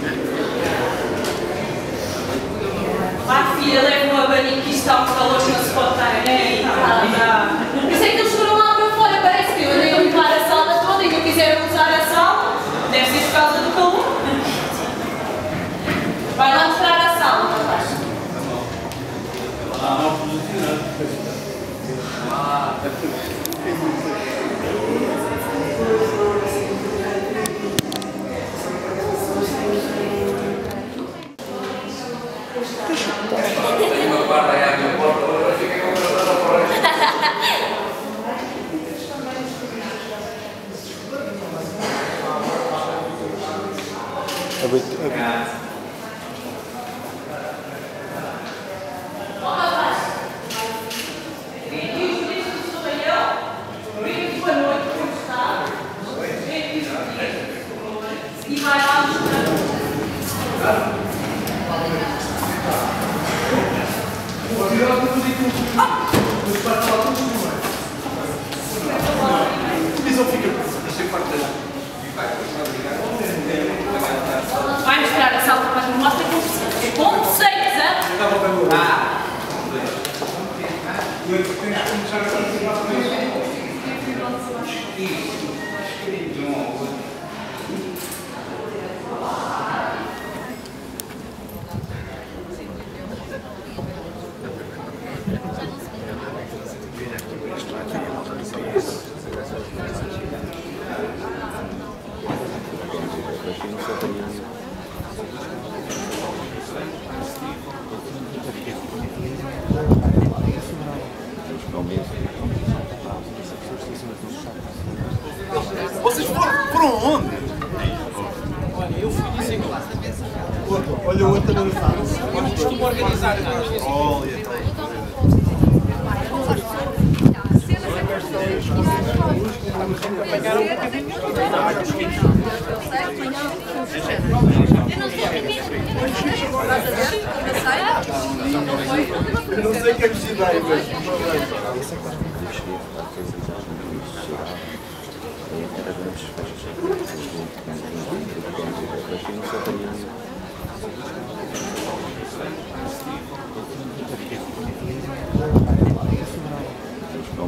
Ah,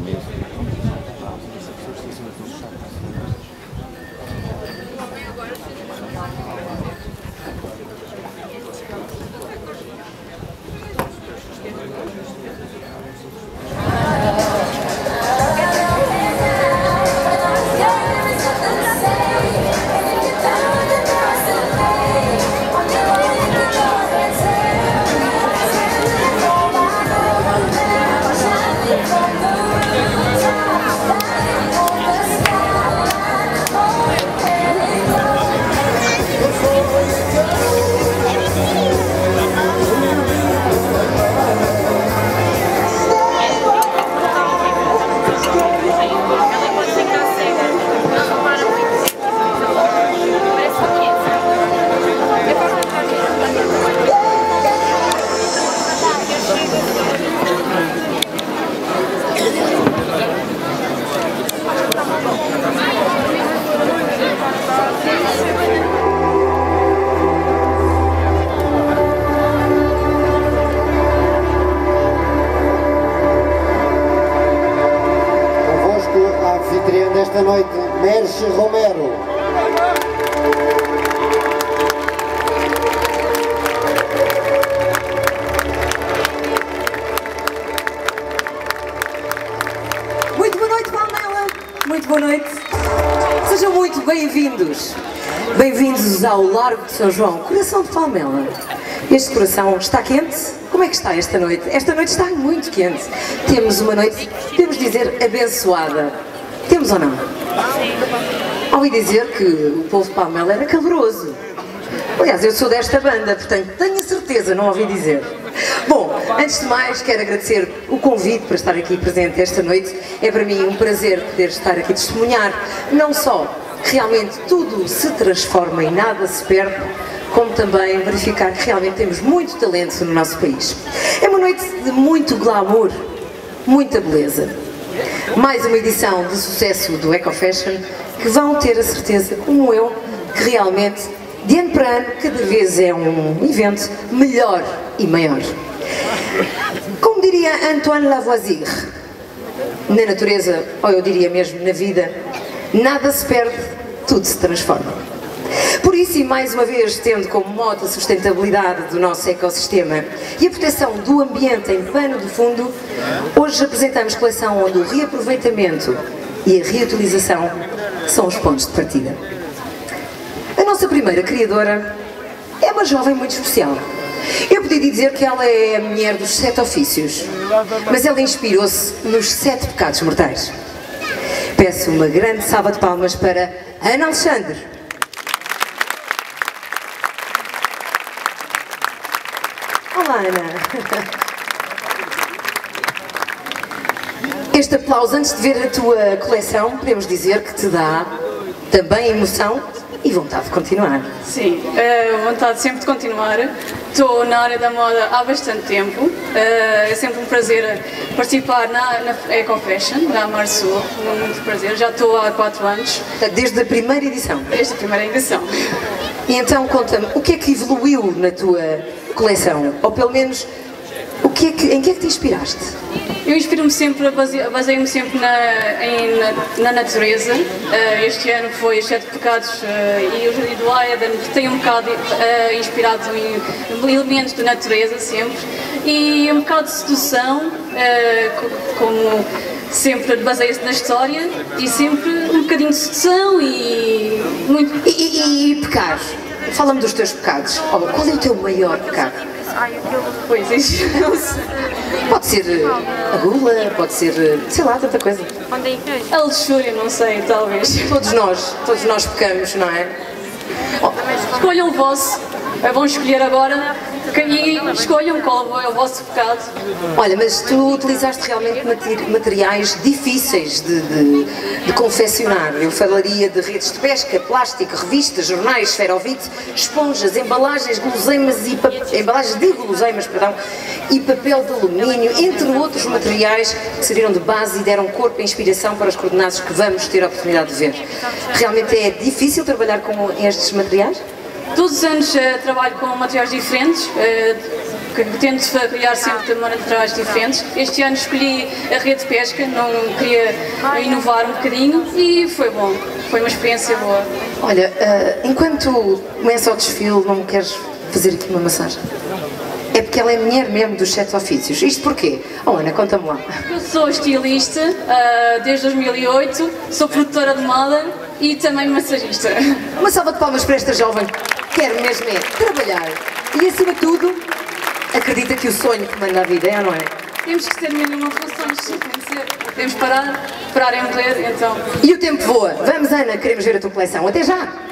music. De São João, coração de Palmela. Este coração está quente? Como é que está esta noite? Esta noite está muito quente. Temos uma noite, podemos dizer, abençoada. Temos ou não? Ouvi dizer que o povo de Palmela era caloroso. Aliás, eu sou desta banda, portanto tenho a certeza, não ouvi dizer. Bom, antes de mais, quero agradecer o convite para estar aqui presente esta noite. É para mim um prazer poder estar aqui testemunhar, não só realmente tudo se transforma e nada se perde, como também verificar que realmente temos muito talento no nosso país. É uma noite de muito glamour, muita beleza. Mais uma edição de sucesso do Eco Fashion que vão ter a certeza, como eu, que realmente de ano para ano, cada vez é um evento melhor e maior. Como diria Antoine Lavoisier, na natureza, ou eu diria mesmo na vida, nada se perde, tudo se transforma. Por isso, e mais uma vez, tendo como moto a sustentabilidade do nosso ecossistema e a proteção do ambiente em pano de fundo, hoje apresentamos coleção onde o reaproveitamento e a reutilização são os pontos de partida. A nossa primeira criadora é uma jovem muito especial. Eu podia dizer que ela é a mulher dos sete ofícios, mas ela inspirou-se nos sete pecados mortais. Peço uma grande salva de palmas para Ana Alexandre. Olá, Ana. Este aplauso, antes de ver a tua coleção, podemos dizer que te dá também emoção e vontade de continuar. Sim, eh, vontade sempre de continuar. Estou na área da moda há bastante tempo. Eh, é sempre um prazer participar na, na Eco Fashion, da Marsul. Muito prazer. Já estou há 4 anos, Desde a primeira edição. desde a primeira edição. E então conta-me, o que é que evoluiu na tua coleção? Ou pelo menos, o que é que, em que é que te inspiraste? Eu inspiro-me sempre, base- baseio-me sempre na, em- na, na natureza. Eh, este ano foi os Sete Pecados eh, e o Jardim do Éden, tem um bocado eh, inspirado em elementos da natureza sempre. E um bocado de sedução, co- como sempre baseia-se na história e sempre um bocadinho de sedução e muito. E, e, e pecados? Fala-me dos teus pecados. Oh, qual é o teu maior pecado? Pois, isso não sei. Pode ser eh, a gula, pode ser, eh, sei lá, tanta coisa. A luxúria, não sei, talvez. Todos nós, todos nós pecamos, não é? Escolham o vosso. É bom escolher agora e escolham qual é o vosso pecado. Olha, mas tu utilizaste realmente materi- materiais difíceis de, de, de confeccionar. Eu falaria de redes de pesca, plástico, revistas, jornais, esferovite, esponjas, embalagens, guloseimas e embalagens de guloseimas, perdão, e papel de alumínio, entre outros materiais que serviram de base e deram corpo e inspiração para os coordenados que vamos ter a oportunidade de ver. Realmente é difícil trabalhar com estes materiais? Todos os anos eh, trabalho com materiais diferentes. eh, que tento criar sempre materiais diferentes. Este ano escolhi a rede de pesca, não queria inovar um bocadinho e foi bom. Foi uma experiência boa. Olha, ah, enquanto começa o desfile, não me queres fazer aqui uma massagem? É porque ela é mulher mesmo dos sete ofícios. Isto porquê? Oh Ana, conta-me lá. Eu sou estilista ah, desde 2008, sou produtora de moda e também massagista. Uma salva de palmas para esta jovem que quer mesmo é trabalhar. E acima de tudo, acredita que o sonho que manda a vida é não é? Temos que ter uma funções, tem que ser. Temos que parar, parar é morrer, então. E o tempo voa. Vamos Ana, queremos ver a tua coleção. Até já!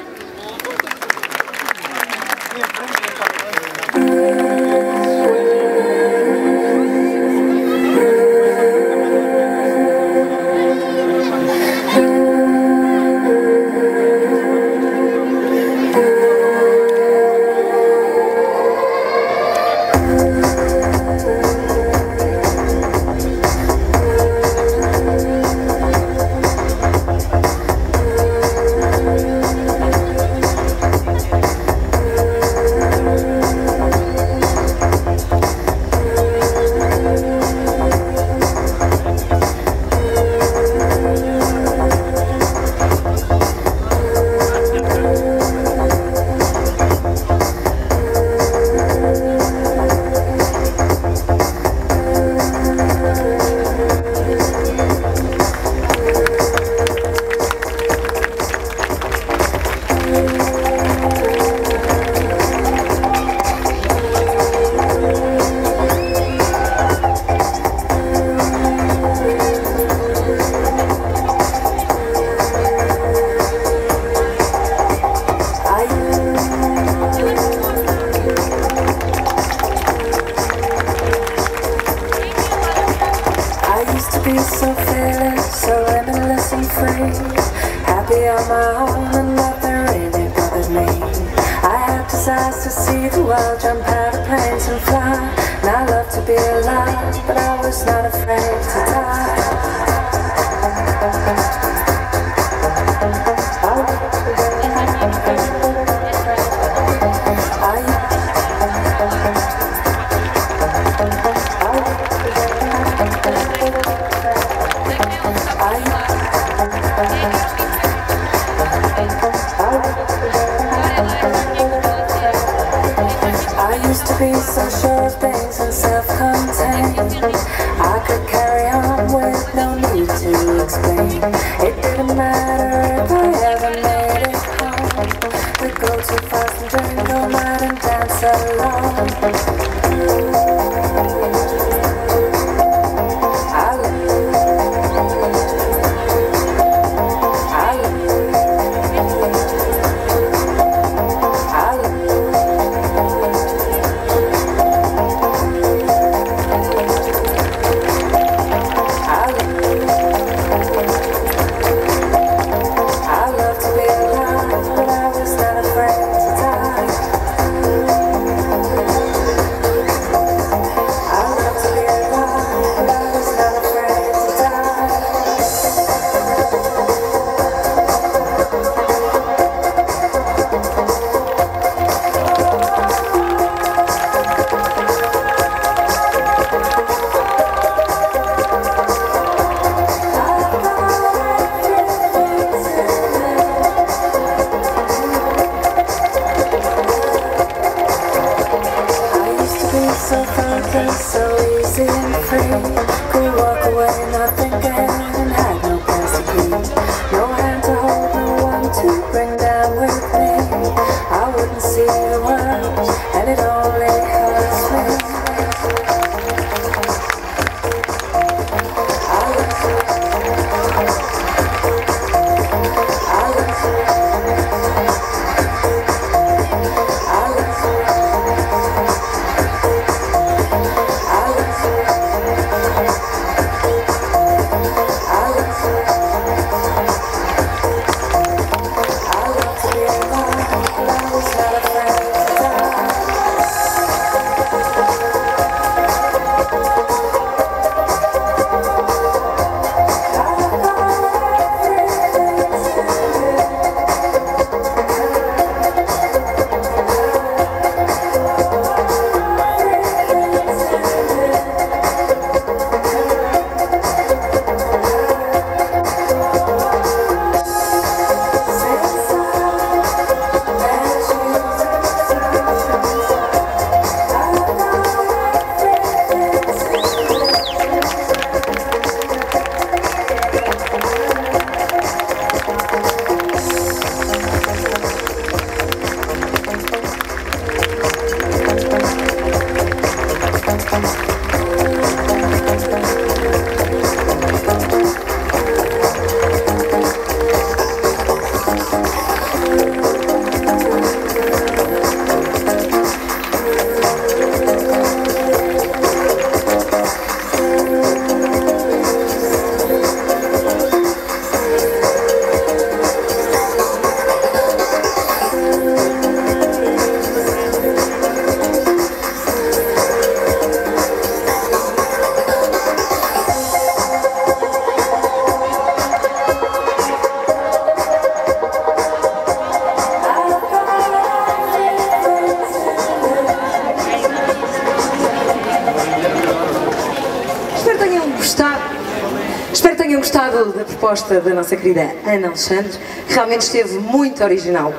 Proposta da nossa querida Ana Alexandre, que realmente esteve muito original.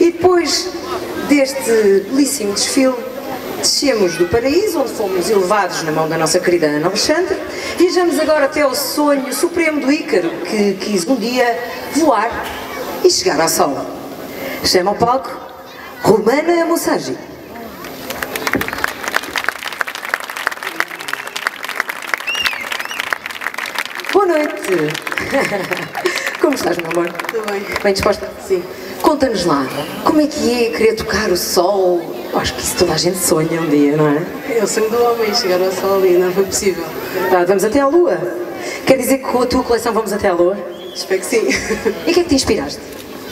E depois deste belíssimo desfile, descemos do paraíso, onde fomos elevados na mão da nossa querida Ana Alexandre. Viajamos agora até ao sonho supremo do Ícaro, que quis um dia voar e chegar ao sol. Chama ao palco Romana Mussagi. Boa noite! Como estás, meu amor? Tudo bem. Disposta? Sim. Conta-nos lá, como é que é querer tocar o sol? Acho que isso toda a gente sonha um dia, não é? É o sonho do homem chegar ao sol e não foi possível. Tá, vamos até à Lua. Quer dizer que com a tua coleção vamos até à Lua? Espero que sim. E o que é que te inspiraste?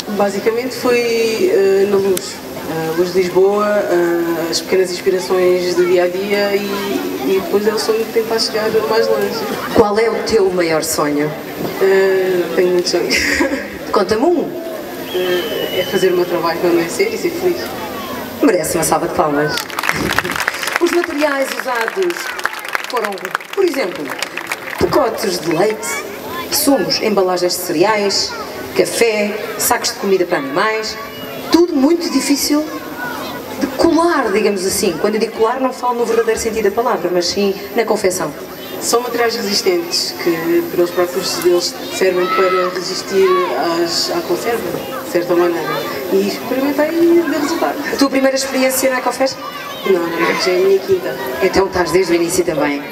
Basicamente foi eh, na luz. A luz de Lisboa, eh, as pequenas inspirações do dia a dia e, e depois é o sonho de tentar chegar mais longe. Qual é o teu maior sonho? Eh, tenho muitos sonhos. Conta-me um. Eh, é fazer o meu trabalho é ser e ser feliz. Merece uma salva de palmas. Os materiais usados foram, por exemplo, pacotes de leite, sumos, embalagens de cereais, café, sacos de comida para animais, tudo muito difícil de colar, digamos assim. Quando eu digo colar, não falo no verdadeiro sentido da palavra, mas sim na confecção. São materiais resistentes que, pelos próprios deles, servem para resistir às, à conserva, de certa maneira. E experimentei e deu resultado. A tua primeira experiência na Ecofest? Não, não, já é a minha quinta. Então estás desde o início também.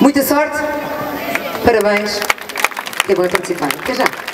Muita sorte, parabéns, é bom participar. Até já.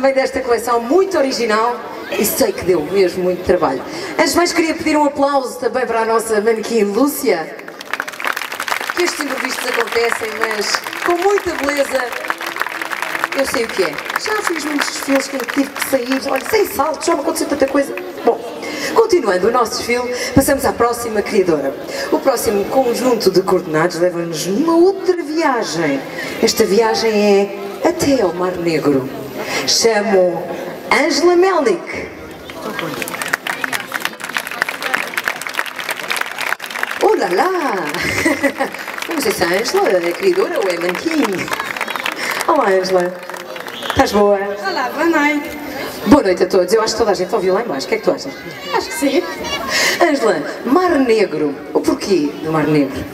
Também desta coleção muito original e sei que deu mesmo muito trabalho. Antes de mais, queria pedir um aplauso também para a nossa manequim Lúcia. Que estes imprevistos acontecem, mas com muita beleza. Eu sei o que é. Já fiz muitos desfiles que tive que sair, olha, sem saltos, já me aconteceu tanta coisa. Bom, continuando o nosso desfile, passamos à próxima criadora. O próximo conjunto de coordenados leva-nos numa outra viagem. Esta viagem é até ao Mar Negro. Chamo Angela Melnick. Oh lá lá! Não sei se a Angela é criadora ou é manequim. Olá, Angela. Estás boa? Olá, boa noite. Boa noite a todos. Eu acho que toda a gente ouviu lá embaixo. O que é que tu achas? Acho que sim. Angela, Mar Negro. O porquê do Mar Negro?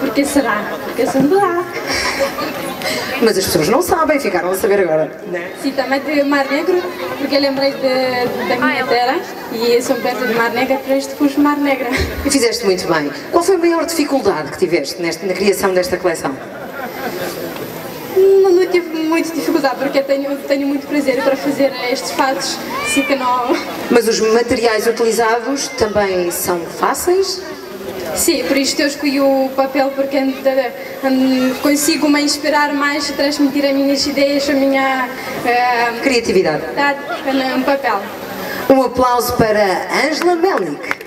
Porque será? Porque sou de lá. Mas as pessoas não sabem, ficaram a saber agora. Né? Sim, também de Mar Negro, porque lembrei de, da minha terra e sou perto de Mar Negro, para isto pus Mar Negra. E fizeste muito bem. Qual foi a maior dificuldade que tiveste nesta, na criação desta coleção? Não, não tive muita dificuldade, porque eu tenho, tenho muito prazer para fazer estes fatos, assim que não... Mas os materiais utilizados também são fáceis? Sim, por isto eu escolhi o papel porque consigo me inspirar mais, transmitir as minhas ideias, a minha uh, criatividade no papel. Um aplauso para Angela Melnick.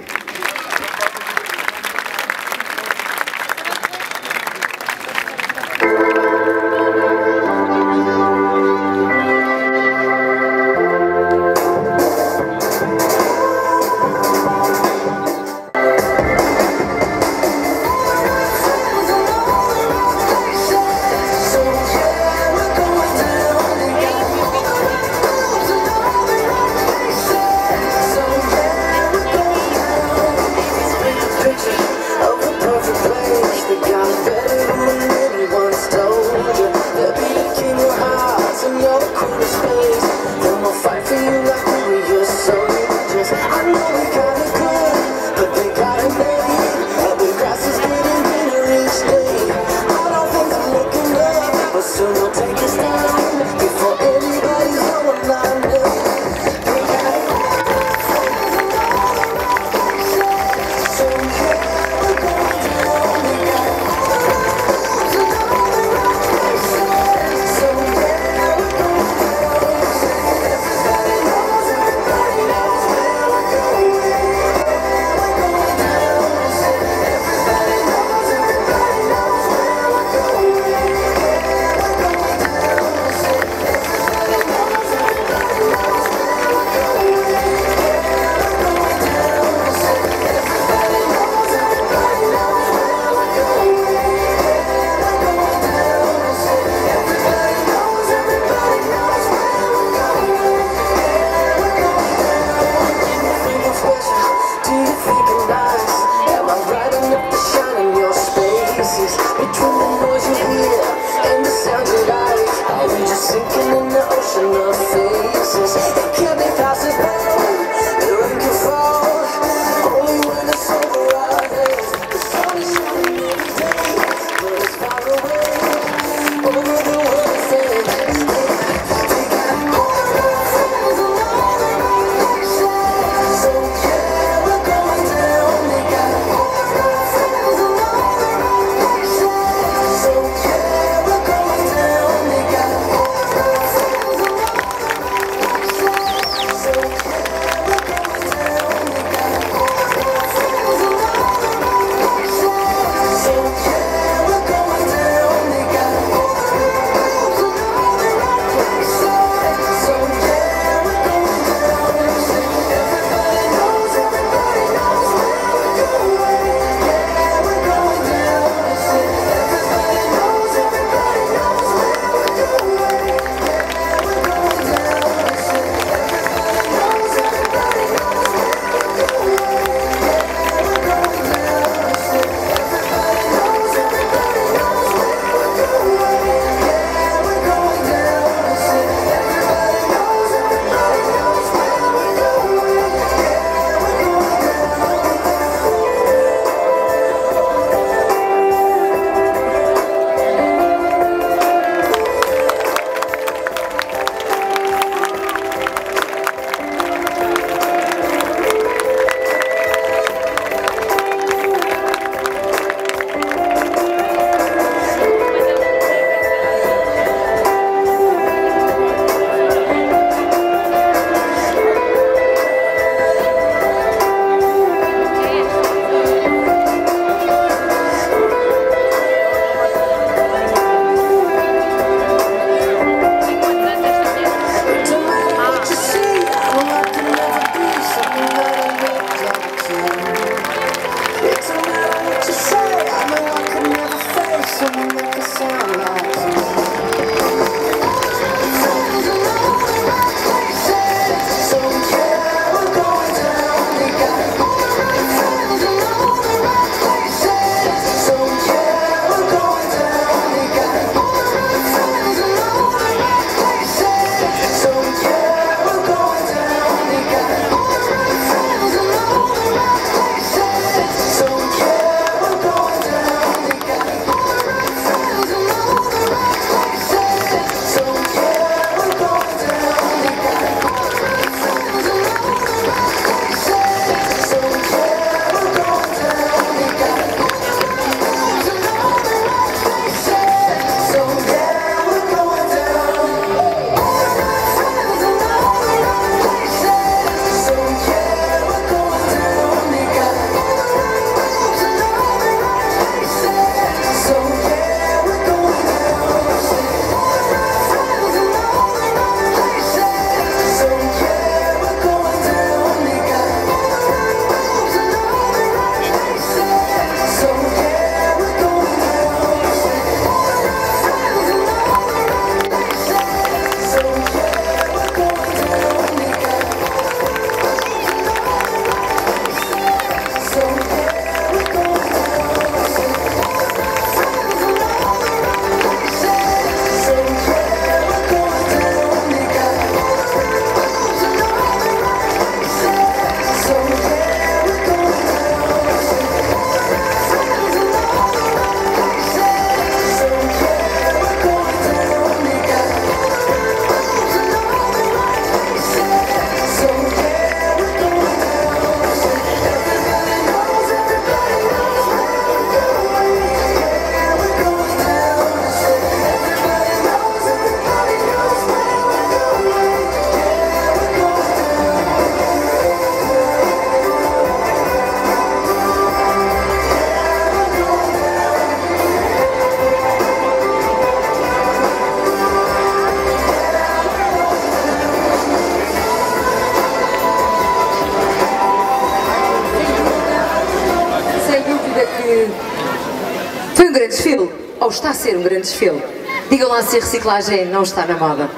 Grande desfile? Digam lá se a reciclagem não está na moda.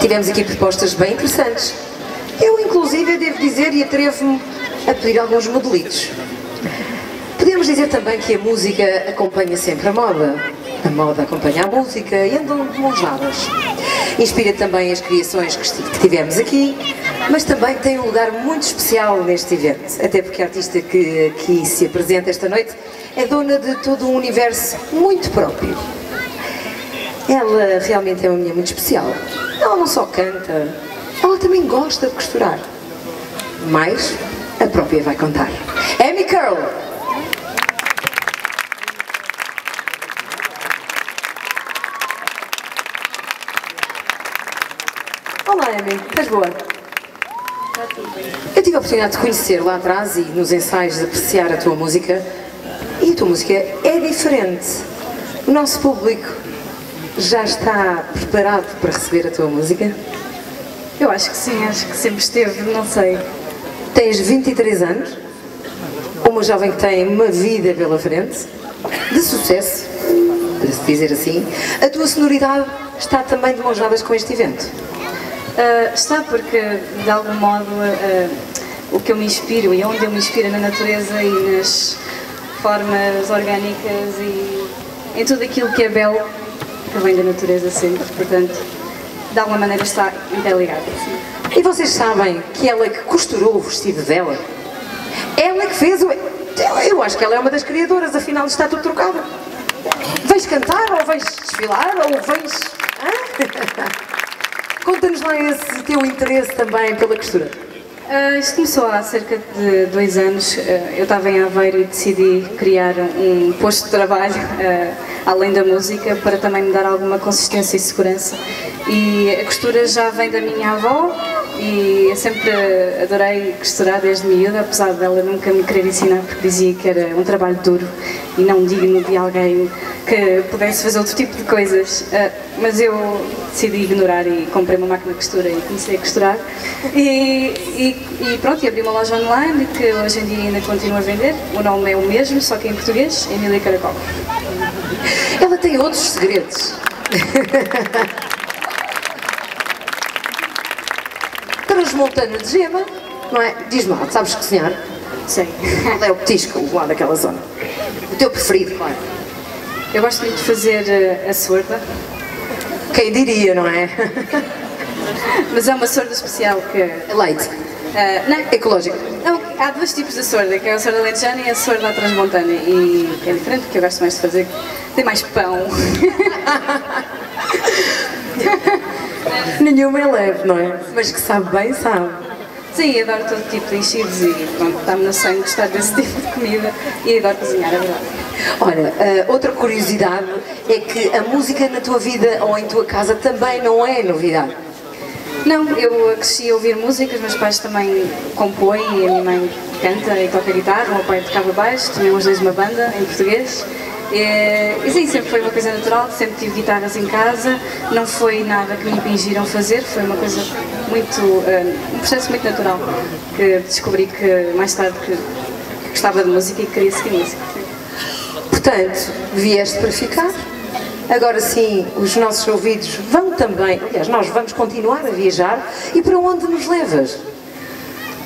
Tivemos aqui propostas bem interessantes. Eu, inclusive, devo dizer e atrevo-me a pedir alguns modelitos. Podemos dizer também que a música acompanha sempre a moda. A moda acompanha a música e andam de mãos dadas. Inspira também as criações que tivemos aqui, mas também tem um lugar muito especial neste evento, até porque a artista que aqui se apresenta esta noite é dona de todo um universo muito próprio. Ela realmente é uma menina muito especial. Ela não só canta, ela também gosta de costurar. Mas a própria vai contar. Amy Curl! Olá, Amy. Estás boa? Eu tive a oportunidade de conhecer lá atrás e nos ensaios de apreciar a tua música. E a tua música é diferente. O nosso público já está preparado para receber a tua música? Eu acho que sim, acho que sempre esteve, não sei. Tens 23 anos, uma jovem que tem uma vida pela frente, de sucesso, para se dizer assim. A tua sonoridade está também de mãos dadas com este evento. Ah, está porque, de algum modo, ah, o que eu me inspiro e onde eu me inspiro é na natureza e nas formas orgânicas e em tudo aquilo que é belo, vem da natureza sempre. Portanto, de alguma maneira está interligado. sim. E vocês sabem que ela é que costurou o vestido dela? Ela que fez o. Eu- acho que ela é uma das criadoras, afinal está tudo trocado. Vais cantar ou vais desfilar ou. Hã? Conta-nos lá esse teu interesse também pela costura. Ah, isto começou há cerca de dois anos. Ah, eu estava em Aveiro e decidi criar um, um posto de trabalho, ah, além da música, para também me dar alguma consistência e segurança. E a costura já vem da minha avó e eu sempre adorei costurar desde miúda, apesar dela nunca me querer ensinar, porque dizia que era um trabalho duro e não digno de alguém que pudesse fazer outro tipo de coisas. Ah, mas eu decidi ignorar e comprei uma máquina de costura e comecei a costurar. E, e, e pronto, e abri uma loja online que hoje em dia ainda continua a vender. O nome é o mesmo, só que em português, Emília Caracol. Ela tem outros segredos. Transmontana de gema, não é? Diz-me lá, sabes cozinhar? Sei. Qual é o petisco lá daquela zona? O teu preferido, claro. Eu gosto muito de fazer eh, a sorda, Quem diria, não é? mas é uma sorda especial que. Leite. eh, não, Ecológico. Não, há dois tipos de sorda, que é a sorda lentejana e a sorda transmontana. E é diferente, porque eu gosto mais de fazer. tem mais pão. Nenhuma é leve, não é? Mas que sabe bem, sabe. Sim, adoro todo tipo de enchidos e pronto, está-me no sangue gostar desse tipo de comida e adoro cozinhar, é verdade. Olha, ah, outra curiosidade é que a música na tua vida ou em tua casa também não é novidade. Não, eu cresci a ouvir música, os meus pais também compõem e a minha mãe canta e toca guitarra, o meu pai tocava baixo, tinha os dois uma banda em português. E sim, sempre foi uma coisa natural, sempre tive guitarras em casa, não foi nada que me impingiram fazer, foi uma coisa muito, eh, um processo muito natural, que descobri que mais tarde que, que gostava de música e que queria seguir música. Portanto, vieste para ficar. Agora sim, os nossos ouvidos vão também, aliás, nós vamos continuar a viajar. E para onde nos levas?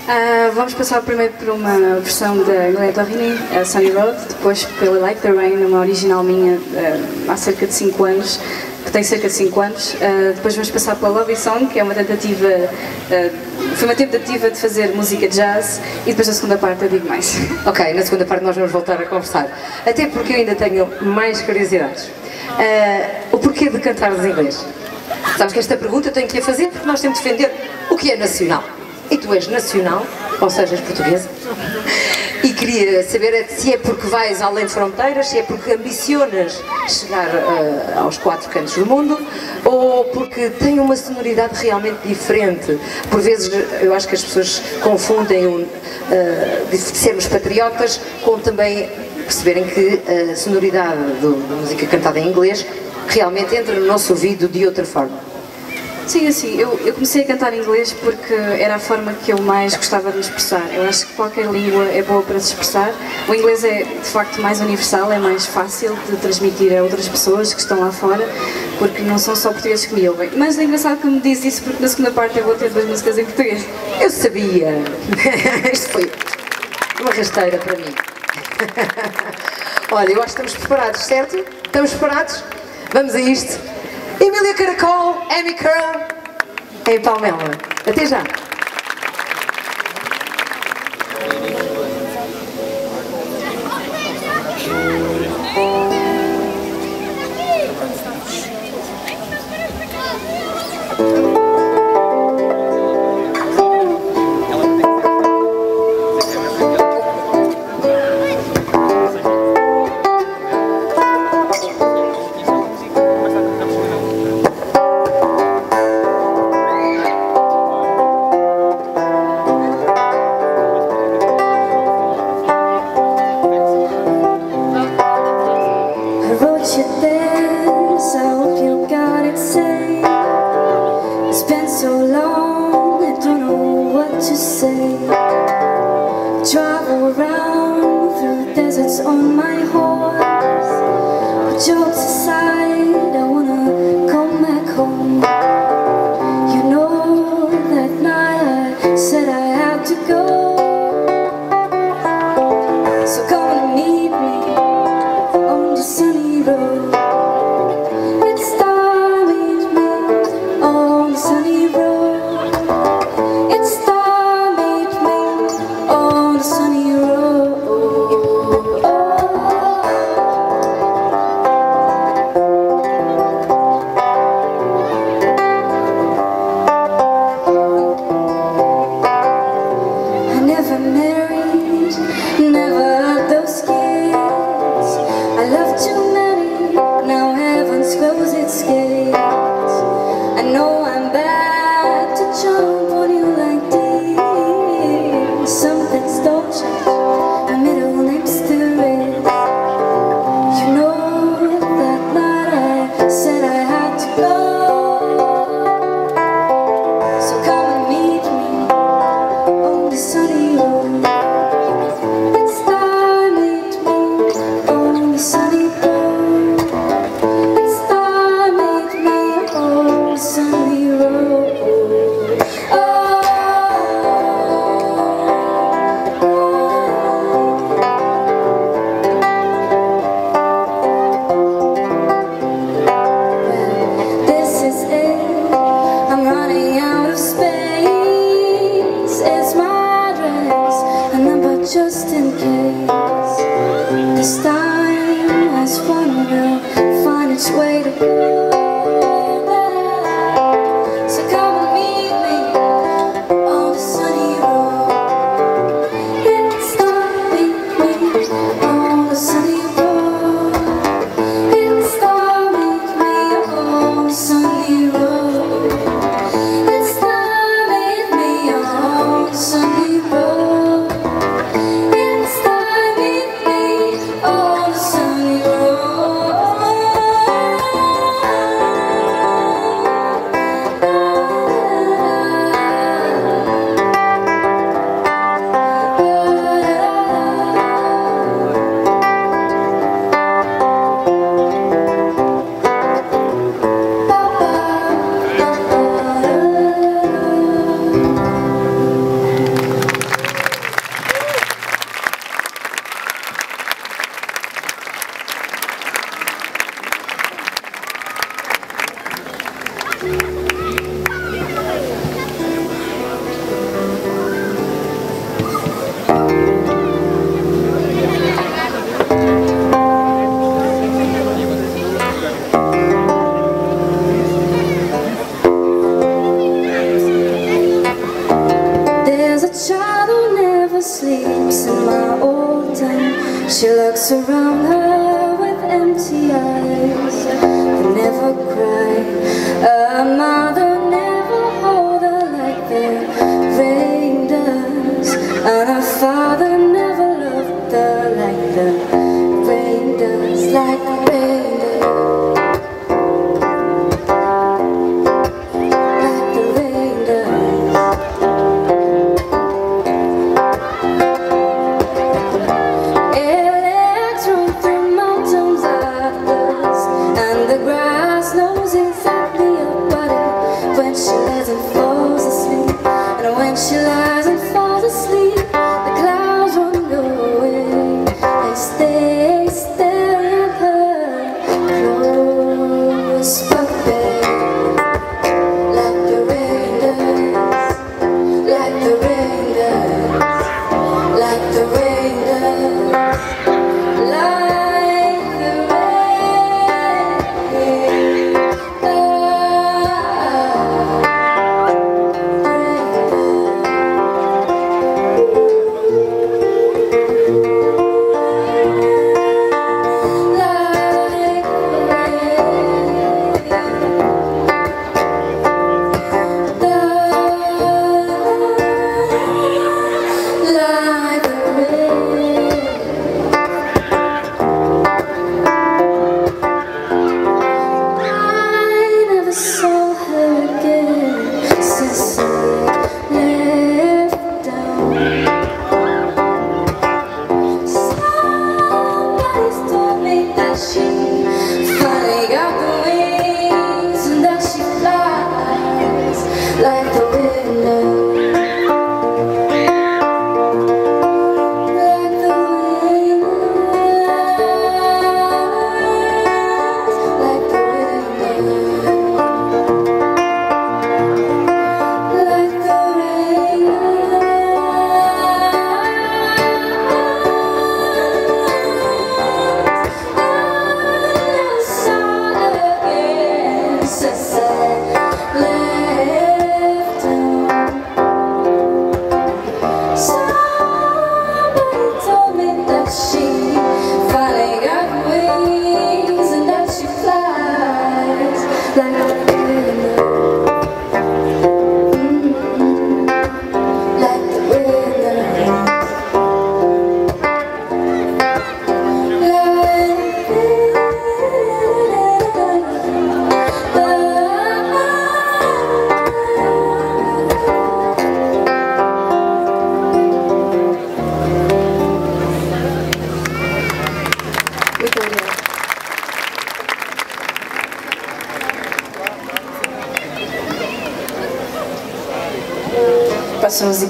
Ah, vamos passar primeiro por uma versão da Emilia Torrini, a Sunny Road, depois pela Like the Rain, uma original minha ah, há cerca de 5 anos, que tem cerca de 5 anos. Ah, depois vamos passar pela Love Song, que é uma tentativa, foi uma tentativa de fazer música jazz, e depois na segunda parte eu digo mais. Ok, na segunda parte nós vamos voltar a conversar. Até porque eu ainda tenho mais curiosidades. O porquê de cantares em inglês? Sabes que esta pergunta tenho que a fazer porque nós temos de defender o que é nacional. E tu és nacional, ou seja, és portuguesa. E queria saber se é porque vais além de fronteiras, se é porque ambicionas chegar ah, aos quatro cantos do mundo, ou porque tem uma sonoridade realmente diferente. Por vezes eu acho que as pessoas confundem o, ah, de sermos patriotas com também perceberem que a sonoridade do- da música cantada em inglês realmente entra no nosso ouvido de outra forma. Sim, assim, eu, eu comecei a cantar em inglês porque era a forma que eu mais gostava de me expressar. Eu acho que qualquer língua é boa para se expressar. O inglês é, de facto, mais universal, é mais fácil de transmitir a outras pessoas que estão lá fora, porque não são só portugueses que me ouvem. Mas é engraçado que me diz isso porque na segunda parte eu vou ter duas músicas em português. Eu sabia! Isto foi uma rasteira para mim. Olha, eu acho que estamos preparados, certo? Estamos preparados? Vamos a isto. Emília Caracol, Amy Curl, em Palmela. Até já!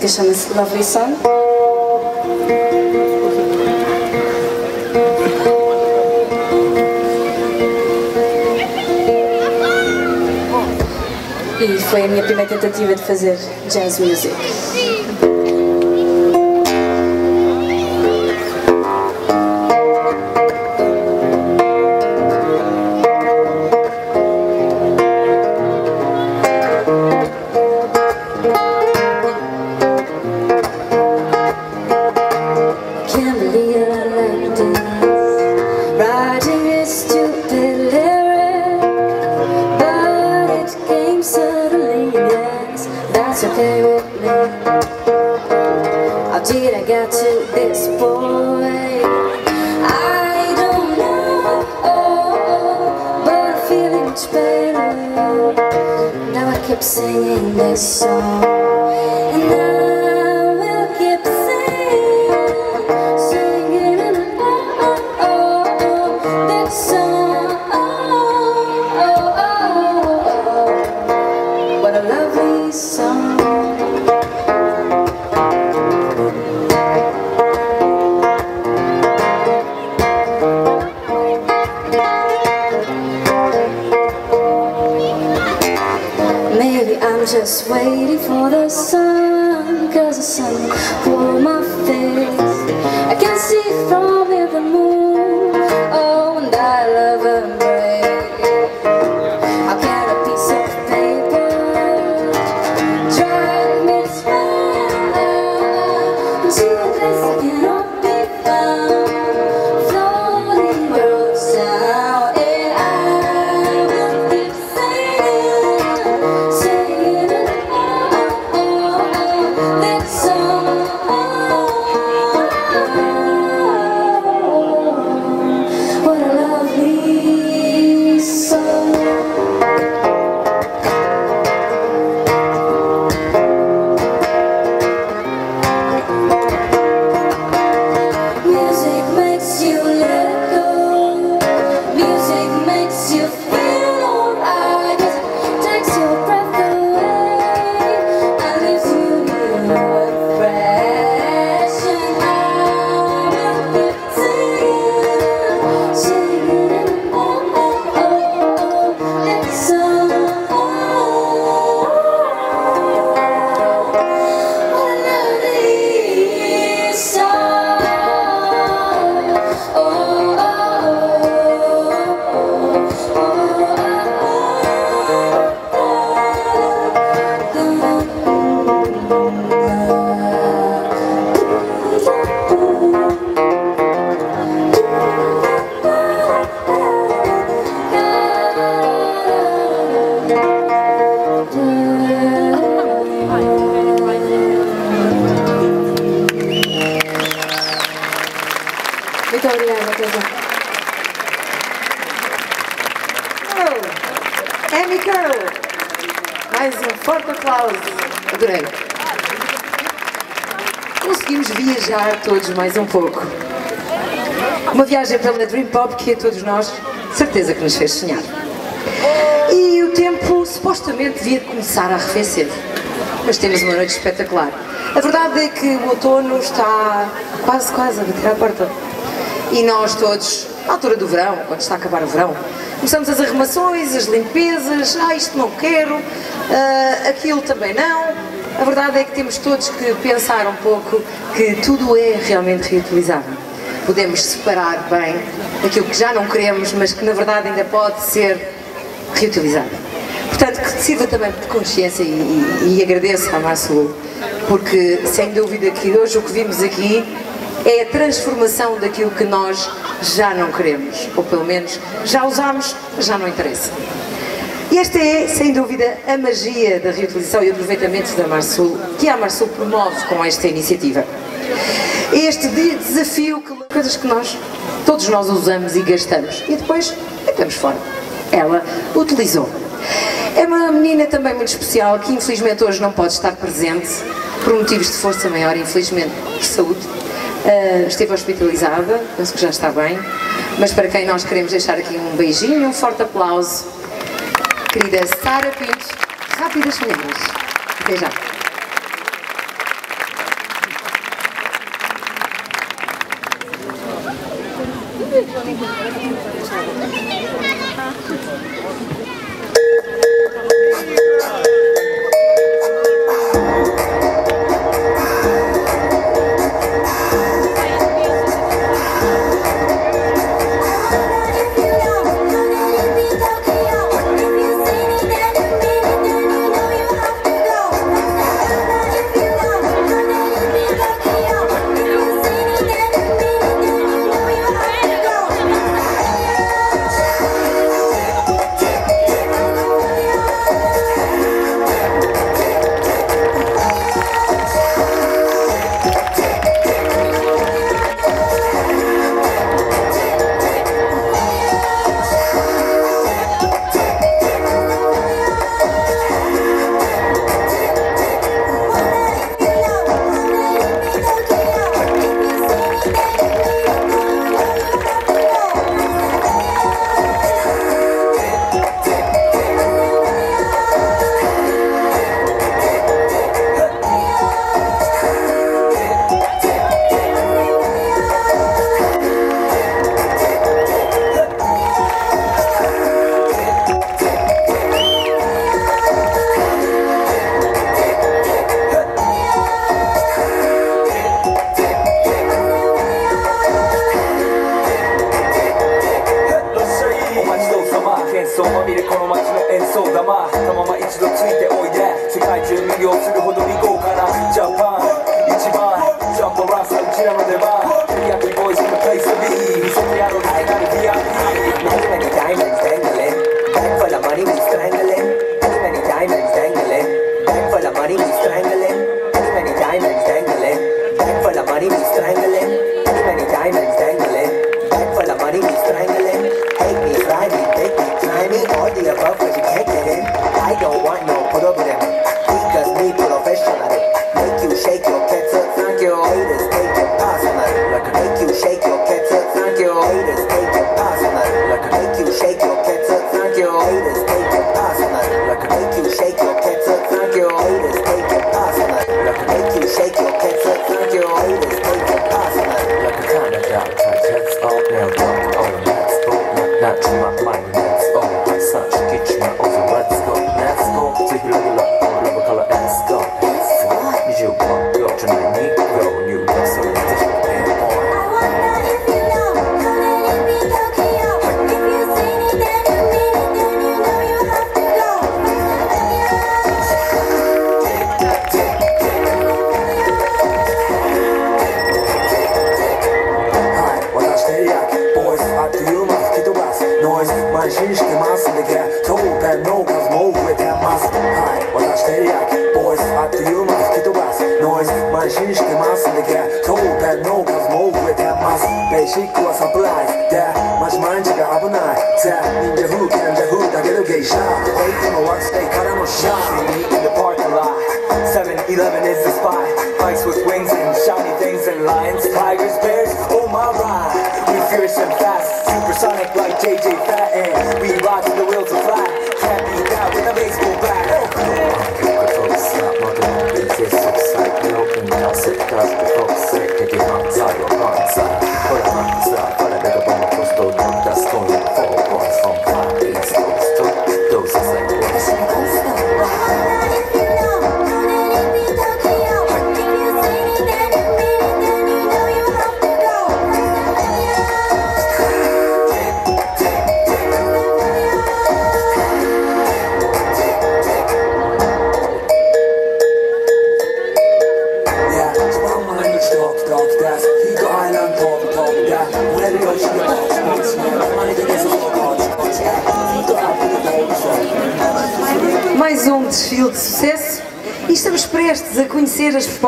música chama-se Lovely Sun. E foi a minha primeira tentativa de fazer jazz music. much better. Now I keep singing this song. Mais um pouco. Uma viagem pela Dream Pop que a todos nós, certeza que nos fez sonhar. E o tempo supostamente devia começar a arrefecer. Mas temos uma noite espetacular. A verdade é que o outono está quase, quase a bater à porta. E nós todos, na altura do verão, quando está a acabar o verão, começamos as arrumações, as limpezas, ah, isto não quero, ah, aquilo também não. A verdade é que temos todos que pensar um pouco que tudo é realmente reutilizável. Podemos separar bem aquilo que já não queremos, mas que na verdade ainda pode ser reutilizado. Portanto, que sirva também de consciência e, e, e agradeço à Marsul, porque sem dúvida que hoje o que vimos aqui é a transformação daquilo que nós já não queremos, ou pelo menos já usámos, já não interessa. E esta é, sem dúvida, a magia da reutilização e aproveitamento da Marsul, que a Marsul promove com esta iniciativa. É este de- desafio que coisas que nós, todos nós usamos e gastamos e depois deitamos fora. Ela utilizou. É uma menina também muito especial que infelizmente hoje não pode estar presente por motivos de força maior, infelizmente por saúde. Ah, esteve hospitalizada, penso que já está bem, mas para quem nós queremos deixar aqui um beijinho e um forte aplauso, querida Sara Pinto, rápidas palavras. Até já.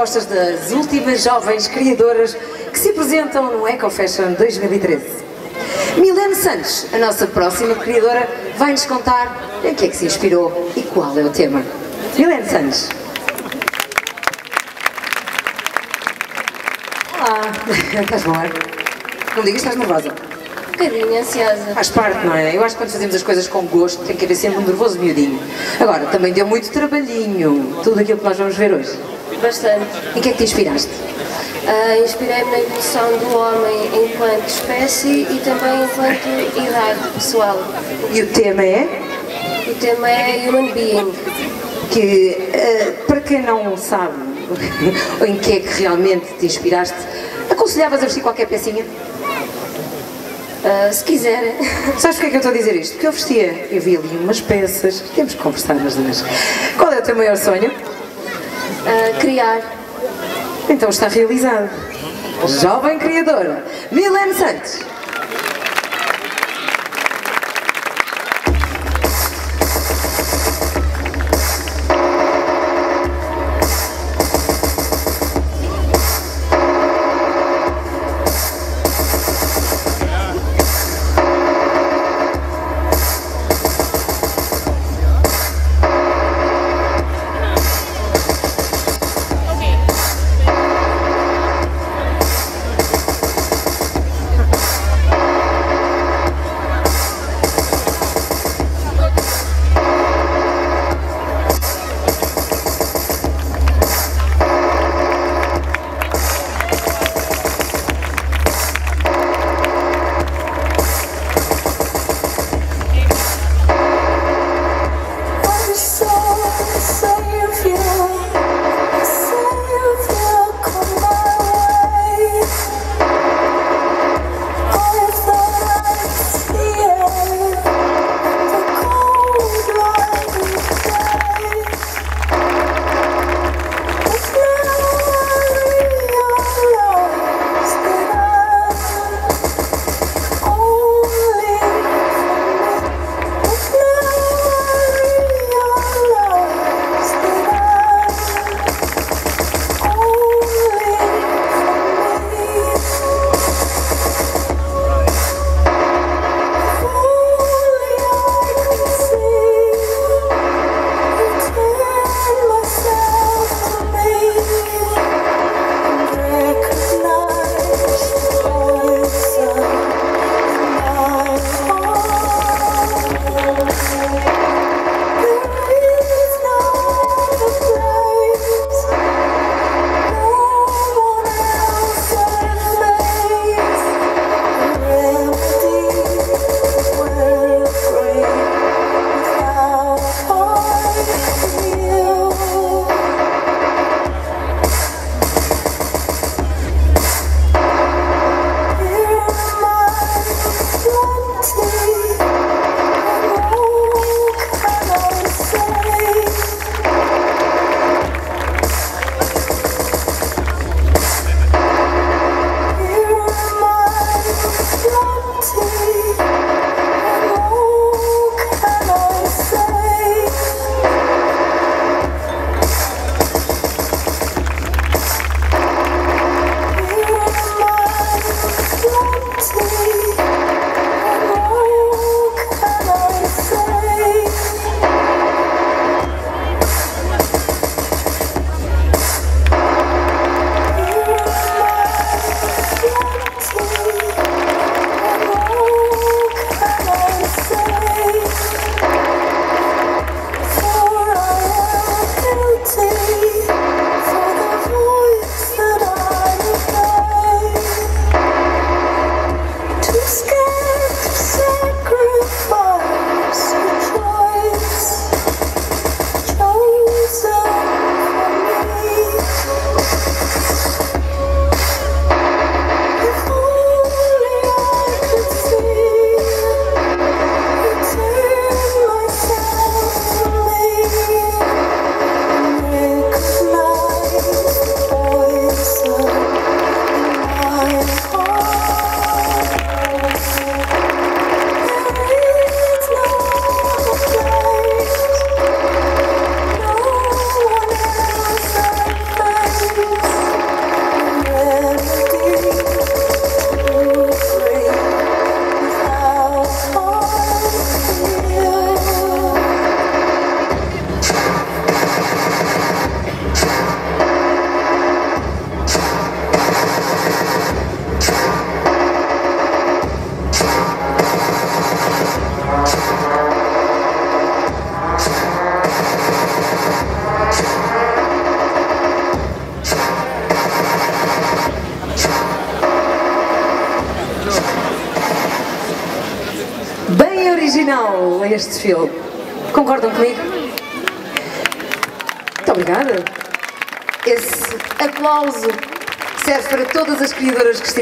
Propostas das últimas jovens criadoras que se apresentam no Eco Fashion 2013. Milene Santos, a nossa próxima criadora, vai-nos contar em que é que se inspirou e qual é o tema. Milene Santos. Olá, estás bom? Não digas que estás nervosa. Um bocadinho ansiosa. Faz parte, não é? Eu acho que quando fazemos as coisas com gosto tem que haver sempre um nervoso miudinho. Agora, também deu muito trabalhinho, tudo aquilo que nós vamos ver hoje. Bastante. Em que é que te inspiraste? Ah, Inspirei-me na evolução do homem enquanto espécie e também enquanto idade pessoal. E o tema é? O tema é Human Being. Que, eh, para quem não sabe em que é que realmente te inspiraste, aconselhavas a vestir qualquer pecinha? Ah, se quiser. Sabes porquê é que eu estou a dizer isto? Porque eu vestia, eu vi ali umas peças, temos que conversar nas duas. Qual é o teu maior sonho? Ah, criar. Então está realizado. Jovem criadora, Milene Santos.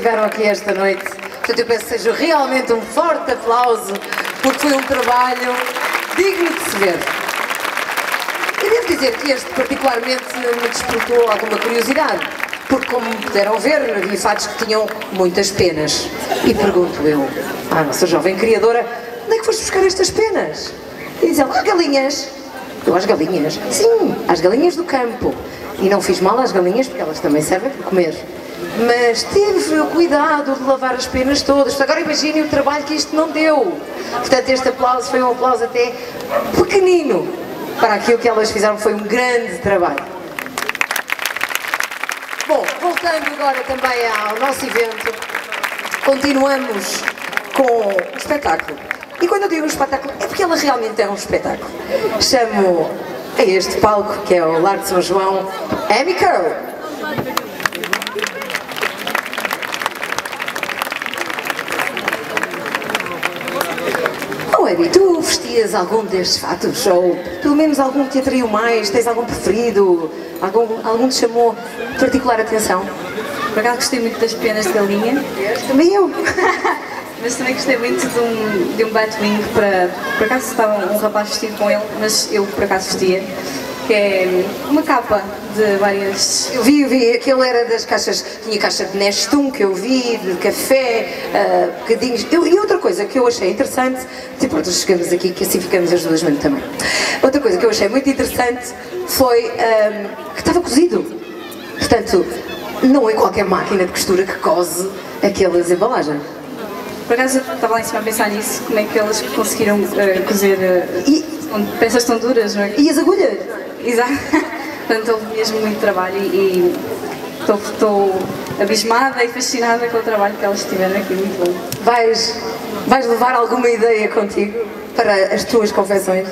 Estiveram aqui esta noite. Portanto, eu peço que seja realmente um forte aplauso, porque foi um trabalho digno de se ver. E devo dizer que este particularmente me despertou alguma curiosidade, porque como puderam ver, havia fatos que tinham muitas penas. E pergunto eu, à nossa jovem criadora, onde é que foste buscar estas penas? E dizem, às galinhas. Eu às galinhas? Sim, às galinhas do campo. E não fiz mal às galinhas, porque elas também servem para comer. Mas tive o cuidado de lavar as penas todas. Agora imaginem o trabalho que isto não deu. Portanto, este aplauso foi um aplauso até pequenino para aquilo que elas fizeram. Foi um grande trabalho. Bom, voltando agora também ao nosso evento, continuamos com o espetáculo. E quando eu digo um espetáculo, é porque ela realmente é um espetáculo. Chamo a este palco, que é o Lar de São João, Amy Curl. Oh, Abby, tu vestias algum destes fatos? Ou pelo menos algum que te atraiu mais? Tens algum preferido? Algum, algum te chamou particular atenção? Por acaso gostei muito das penas de galinha. Também eu. Mas também gostei muito de um, de um Batwing para. Por acaso estava um rapaz vestido com ele, mas eu por acaso vestia. Que é uma capa de várias. Eu vi, eu vi, aquele era das caixas, tinha caixa de Nestum que eu vi, de café, uh, bocadinhos. Eu, e outra coisa que eu achei interessante, tipo, nós chegamos aqui que assim ficamos as duas mesmo também. Outra coisa que eu achei muito interessante foi um, que estava cozido. Portanto, não é qualquer máquina de costura que cose aquelas embalagens. Por acaso eu estava lá em cima a pensar nisso, como é que elas conseguiram uh, cozer uh, e, peças tão duras, não é? E as agulhas? Exato. Portanto, houve mesmo muito trabalho e estou, estou abismada e fascinada com o trabalho que elas tiveram aqui, muito bom. Vais, vais levar alguma ideia contigo para as tuas confecções?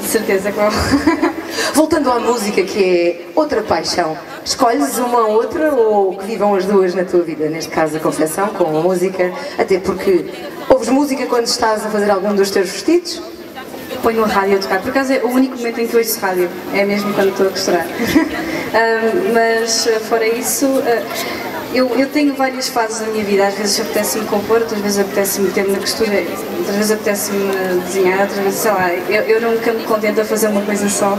De certeza que vou. Voltando à música, que é outra paixão, escolhes uma ou outra ou que vivam as duas na tua vida? Neste caso, a confecção com a música, até porque ouves música quando estás a fazer algum dos teus vestidos? Ponho a rádio a tocar. Por acaso é o único momento em que ouço rádio, é mesmo quando estou a costurar. um, mas fora isso, uh, eu, eu, tenho várias fases na minha vida. Às vezes apetece-me compor, outras vezes apetece-me ter na costura, outras vezes apetece-me desenhar, outras vezes, sei lá. Eu, eu nunca me contento a fazer uma coisa só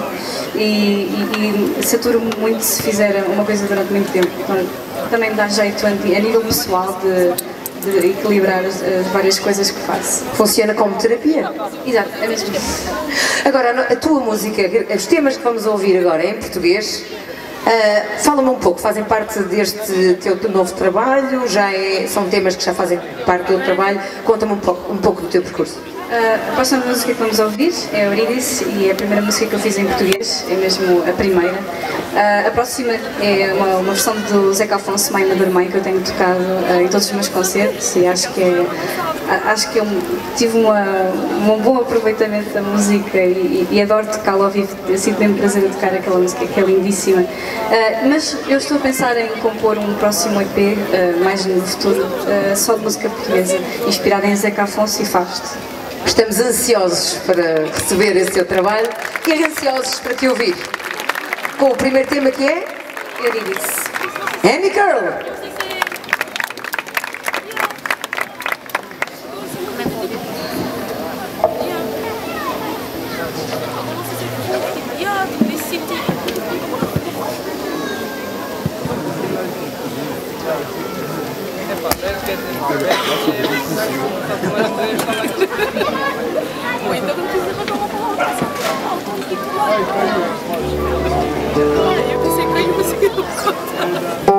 e, e, e saturo-me muito se fizer uma coisa durante muito tempo. Então, também me dá jeito a nível pessoal de de equilibrar as, as, várias coisas que faço. Funciona como terapia? Exato, é mesmo Agora, a tua música, os temas que vamos ouvir agora em português, uh, fala-me um pouco, fazem parte deste teu novo trabalho, já é, são temas que já fazem parte do teu trabalho, conta-me um pouco, um pouco do teu percurso. Uh, a próxima música que vamos ouvir é Eurídice e é a primeira música que eu fiz em português, é mesmo a primeira. Uh, a próxima é uma, uma, versão do Zeca Afonso, Mãe Maduro Mãe, que eu tenho tocado uh, em todos os meus concertos e acho que é, acho que eu tive uma, um bom aproveitamento da música e, e, e adoro tocá-la ao vivo, eu sinto mesmo prazer a tocar aquela música que é lindíssima. mas eu estou a pensar em compor um próximo EP, mais no futuro, só de música portuguesa, inspirada em Zeca Afonso e Fausto. Estamos ansiosos para receber esse seu trabalho e ansiosos para te ouvir. Com o primeiro tema que é Eurídice. Amy Curl. Eu pensei que eu conseguia contar.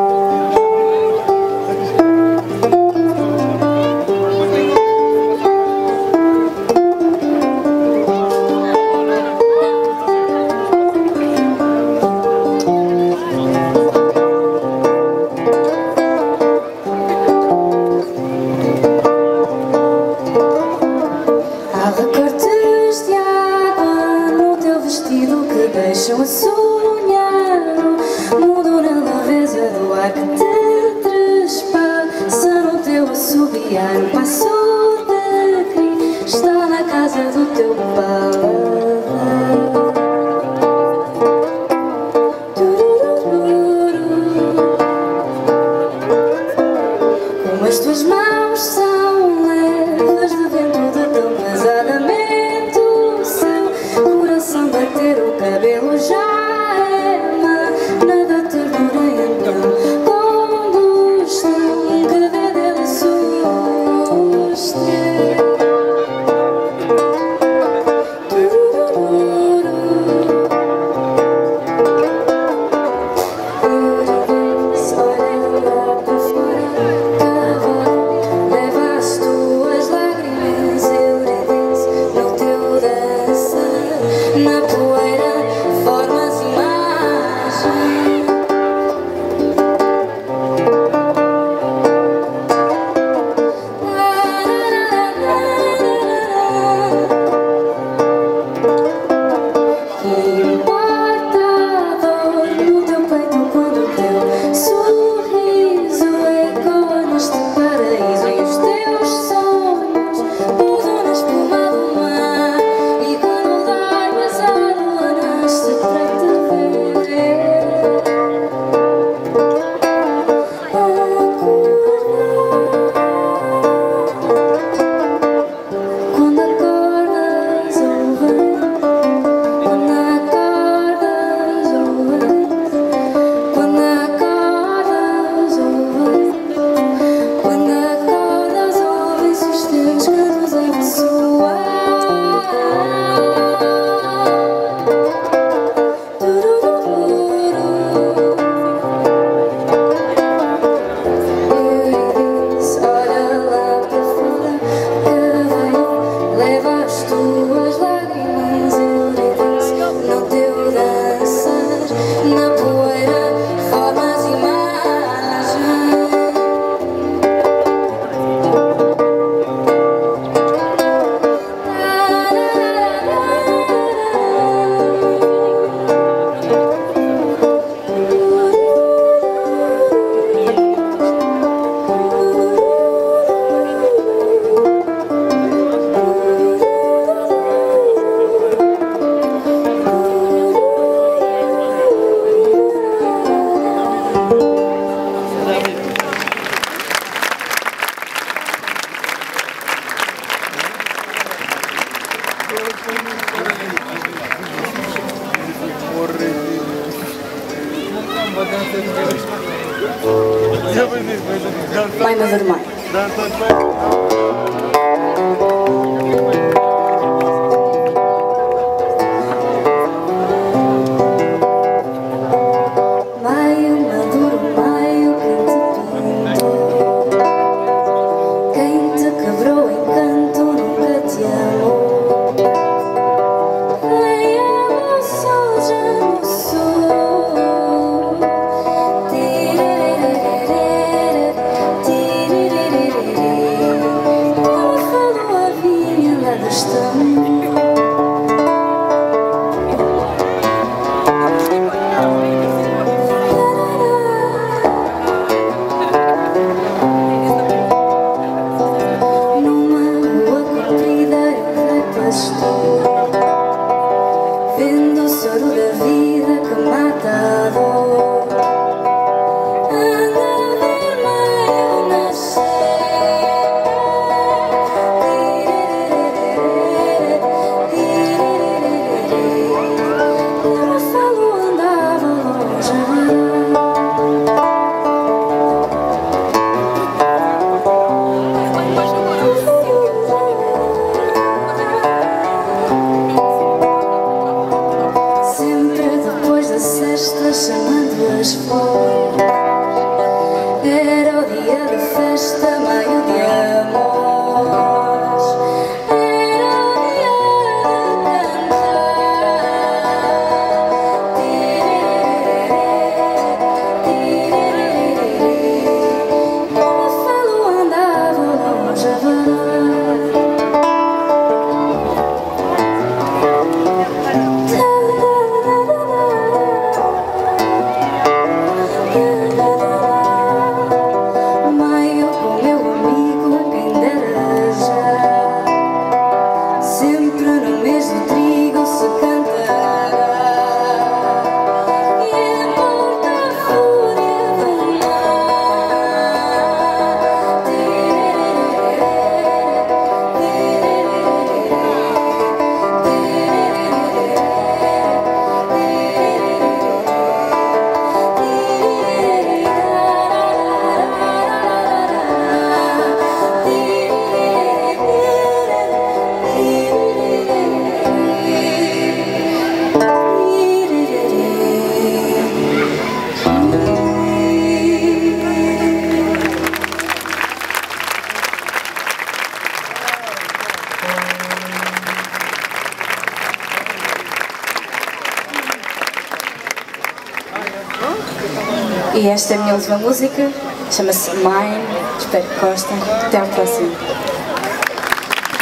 E esta é a minha última música, chama-se Mine. Espero que gostem. Até ao próximo.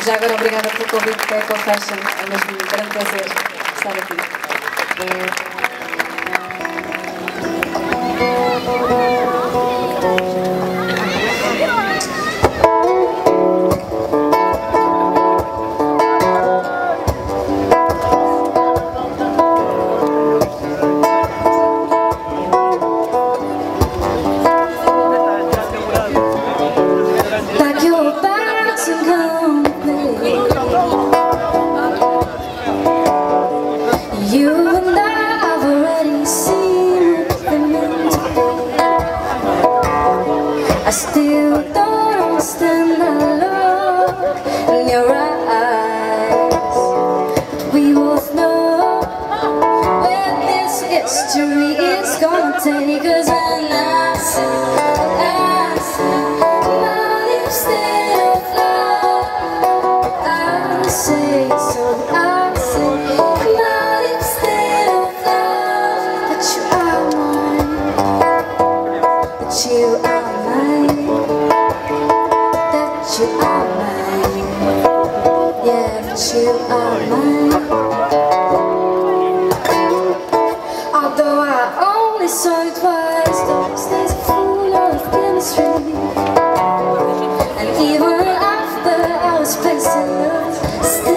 Já agora, obrigada pelo convite para a Eco Fashion. É mesmo um grande prazer estar aqui. were after I was facing up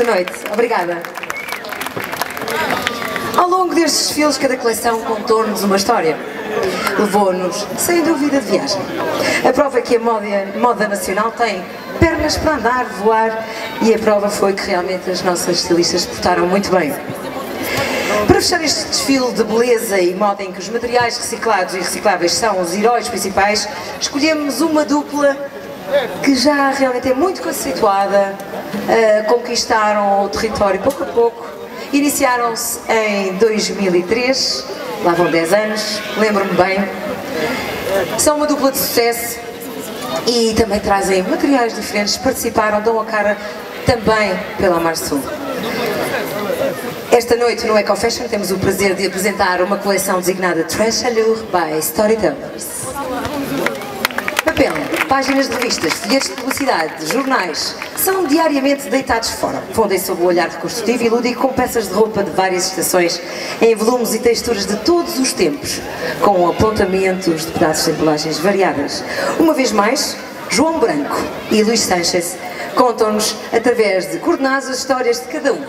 esta noite. Obrigada. Ao longo destes desfiles, cada coleção contou-nos uma história. Levou-nos, sem dúvida, de viagem. A prova é que a moda, moda nacional tem pernas para andar, voar, e a prova foi que realmente as nossas estilistas portaram muito bem. Para fechar este desfile de beleza e moda em que os materiais reciclados e recicláveis são os heróis principais, escolhemos uma dupla que já realmente é muito conceituada, eh, conquistaram o território pouco a pouco, iniciaram-se em 2003, lá vão 10 anos, lembro-me bem. São uma dupla de sucesso e também trazem materiais diferentes, participaram, dão a cara também pela Mar Sul. Esta noite no Eco Fashion temos o prazer de apresentar uma coleção designada Trash Allure by Storytellers. Papel, páginas de revistas, folhetos de publicidade, jornais, são diariamente deitados fora. Fundem sob o olhar reconstrutivo e lúdico com peças de roupa de várias estações, em volumes e texturas de todos os tempos, com apontamentos de pedaços de embalagens variadas. Uma vez mais, João Branco e Luís Sanches contam-nos, através de coordenadas, as histórias de cada um.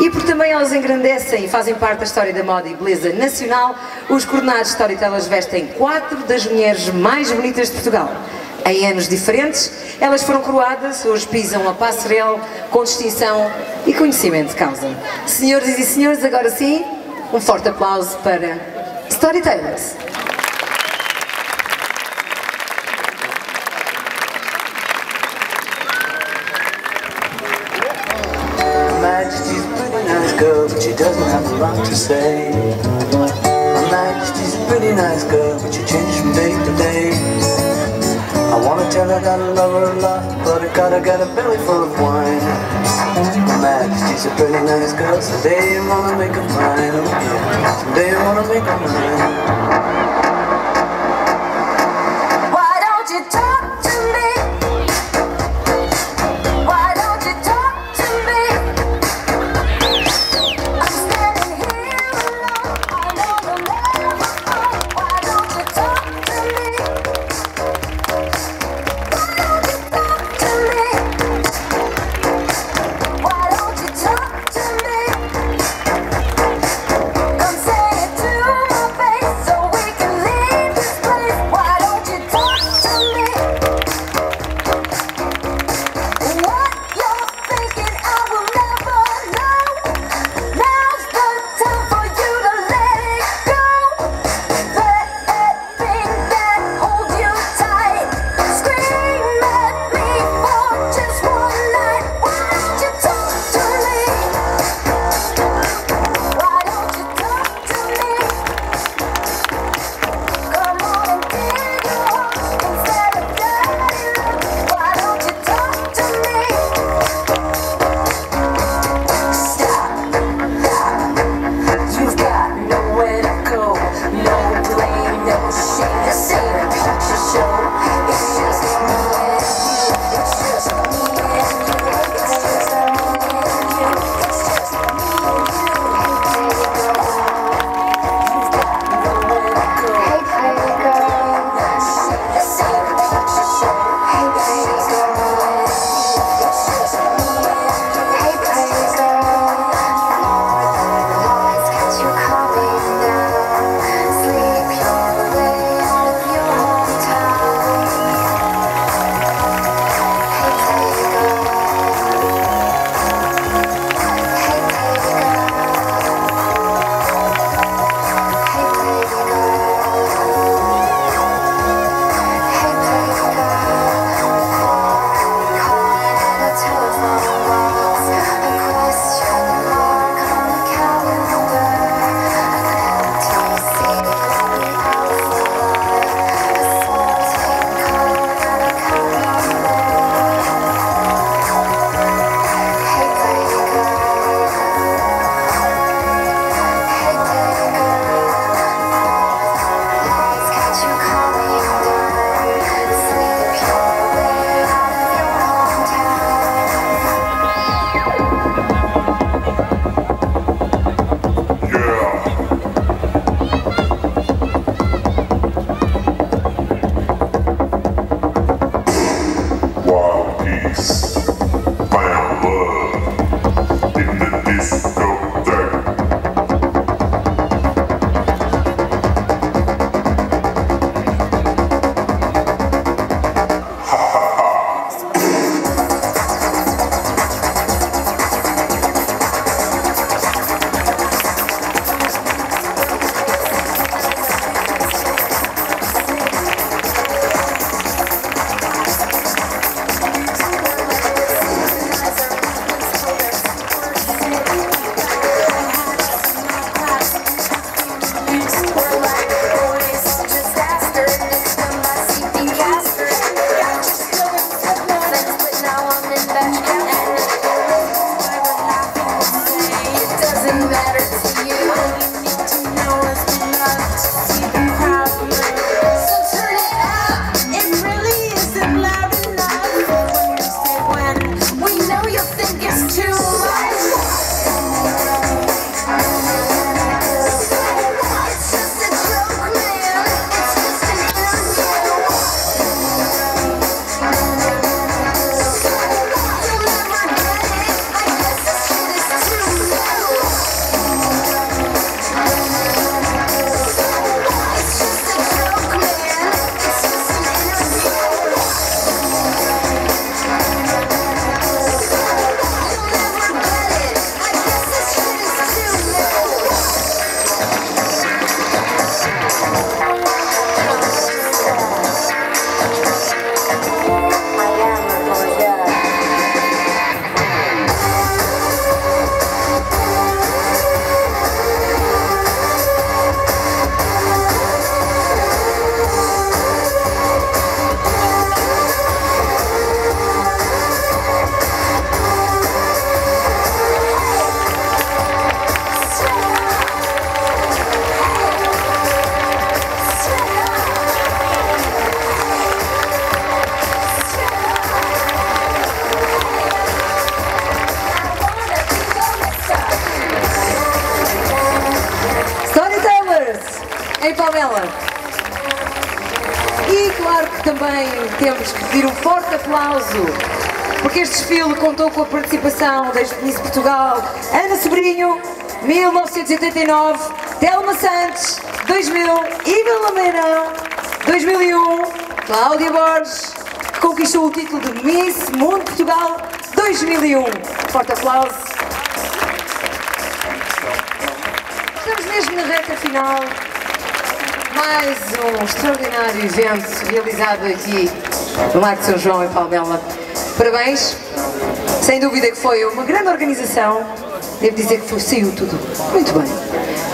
E porque também elas engrandecem e fazem parte da história da moda e beleza nacional, os coordenados Storytellers vestem quatro das mulheres mais bonitas de Portugal em anos diferentes. Elas foram coroadas, hoje pisam a passarela com distinção e conhecimento de causa. Senhoras e senhores, agora sim, um forte aplauso para Storytellers. A pretty nice girl, but she doesn't have a lot to say. My Majesty's a pretty nice girl, but she changes from day to day. I wanna tell her that I love her a lot, but I gotta got a belly full of wine. Mad, she's a pretty nice girl, so I wanna make her mine. Someday I wanna make her mine. Contou com a participação da Miss Portugal, Ana Sobrinho, 1989, Telma Santos, 2000, Iva Lameirão, 2001, Cláudia Borges, que conquistou o título de Miss Mundo Portugal 2001. Forte aplauso. Estamos mesmo na reta final. Mais um extraordinário evento realizado aqui no Largo de São João em Palmela. Parabéns. Sem dúvida que foi uma grande organização. Devo dizer que foi, saiu tudo muito bem.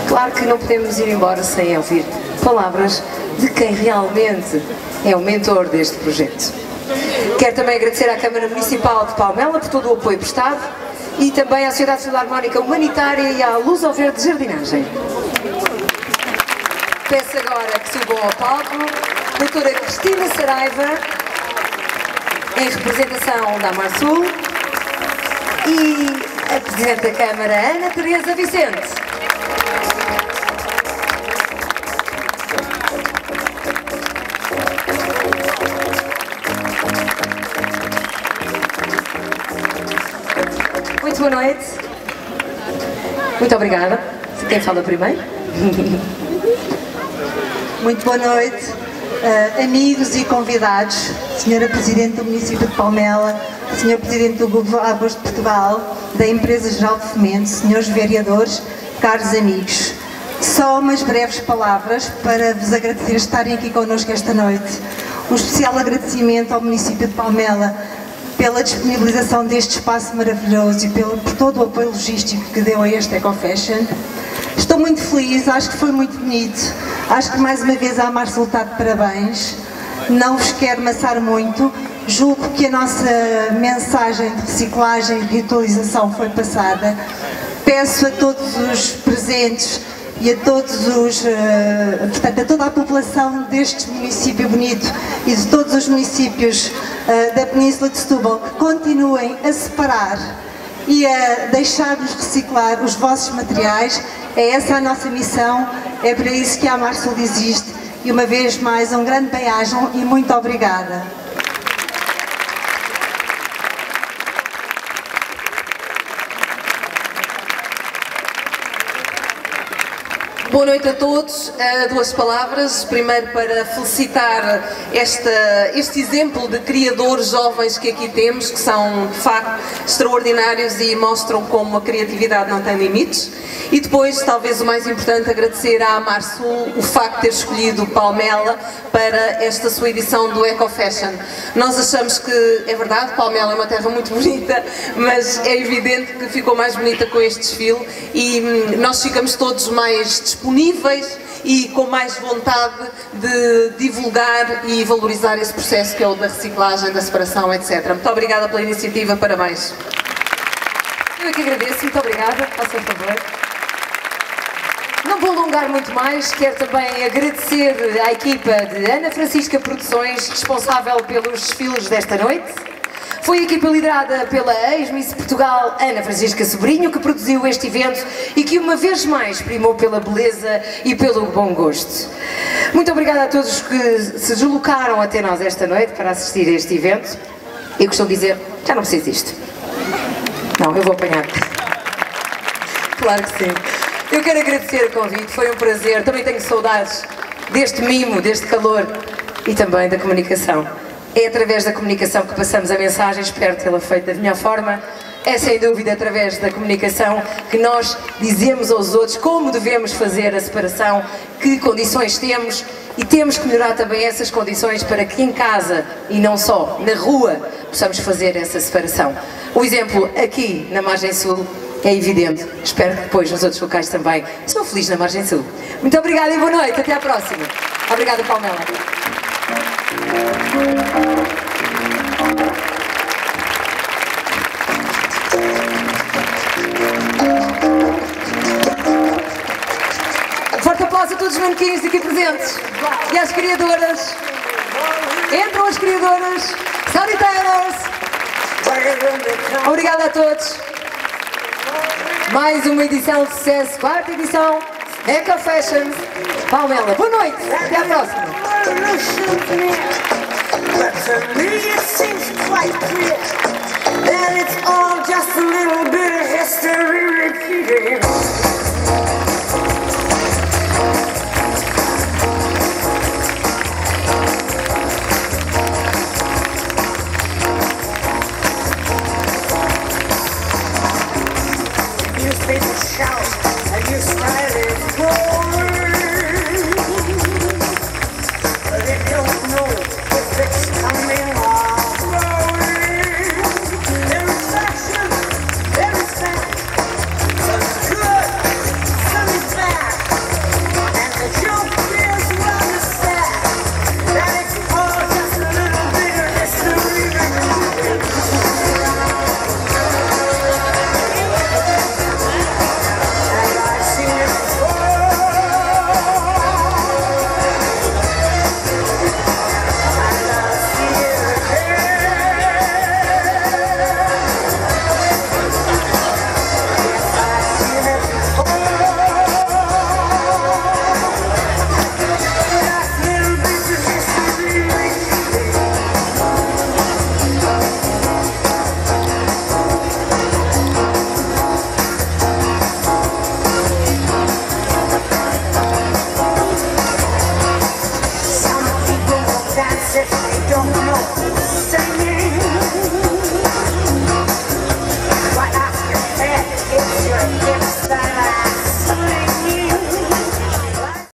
Claro que não podemos ir embora sem ouvir palavras de quem realmente é o mentor deste projeto. Quero também agradecer à Câmara Municipal de Palmela por todo o apoio prestado e também à Sociedade Filarmónica Humanitária e à Luz ao Verde de Jardinagem. Peço agora que subam ao palco doutora Cristina Saraiva, em representação da Amarsul, e a Presidente da Câmara, Ana Teresa Vicente. Muito boa noite. Muito obrigada. Quem fala primeiro? Muito boa noite, eh, amigos e convidados, Senhora Presidente do Município de Palmela, Senhor Presidente do Grupo Águas de Portugal, da Empresa Geral de Fomento, Senhores Vereadores, caros amigos. Só umas breves palavras para vos agradecer estarem aqui connosco esta noite. Um especial agradecimento ao Município de Palmela pela disponibilização deste espaço maravilhoso e pelo, por todo o apoio logístico que deu a este Eco Fashion. Estou muito feliz, acho que foi muito bonito. Acho que mais uma vez a Março está de parabéns. Não vos quero maçar muito. Julgo que a nossa mensagem de reciclagem e reutilização foi passada. Peço a todos os presentes e a todos os, eh, portanto, a toda a população deste município bonito e de todos os municípios eh, da Península de Setúbal que continuem a separar e a deixar-nos reciclar os vossos materiais. É essa a nossa missão, é para isso que a Marsul existe. E uma vez mais, um grande bem-ajam e muito obrigada. Boa noite a todos. Uh, duas palavras. Primeiro para felicitar esta, este exemplo de criadores jovens que aqui temos, que são de facto extraordinários e mostram como a criatividade não tem limites. E depois, talvez o mais importante, agradecer à Marsul o facto de ter escolhido Palmela para esta sua edição do Eco Fashion. Nós achamos que, é verdade, Palmela é uma terra muito bonita, mas é evidente que ficou mais bonita com este desfile e hum, nós ficamos todos mais disponíveis e com mais vontade de divulgar e valorizar esse processo que é o da reciclagem, da separação, etc. Muito obrigada pela iniciativa, parabéns. Eu é que agradeço, muito obrigada, faça favor. Não vou alongar muito mais, quero também agradecer à equipa de Ana Francisca Produções, responsável pelos desfiles desta noite. Foi a equipa liderada pela ex-Miss Portugal Ana Francisca Sobrinho que produziu este evento e que uma vez mais primou pela beleza e pelo bom gosto. Muito obrigada a todos que se deslocaram até nós esta noite para assistir a este evento. Eu costumo dizer, já não preciso disto. Não, eu vou apanhar. Claro que sim. Eu quero agradecer o convite, foi um prazer. Também tenho saudades deste mimo, deste calor e também da comunicação. É através da comunicação que passamos a mensagem, espero tê-la feito da melhor forma. É sem dúvida através da comunicação que nós dizemos aos outros como devemos fazer a separação, que condições temos e temos que melhorar também essas condições para que em casa e não só na rua possamos fazer essa separação. O exemplo aqui na Margem Sul é evidente. Espero que depois nos outros locais também. Sou feliz na Margem Sul. Muito obrigada e boa noite. Até à próxima. Obrigada, Palmela. Forte aplauso a todos os manequins aqui presentes e às criadoras. Entram as criadoras. Taylors. Obrigada a todos. Mais uma edição de sucesso, quarta edição Eco Fashion, Palmela. Boa noite, até à próxima.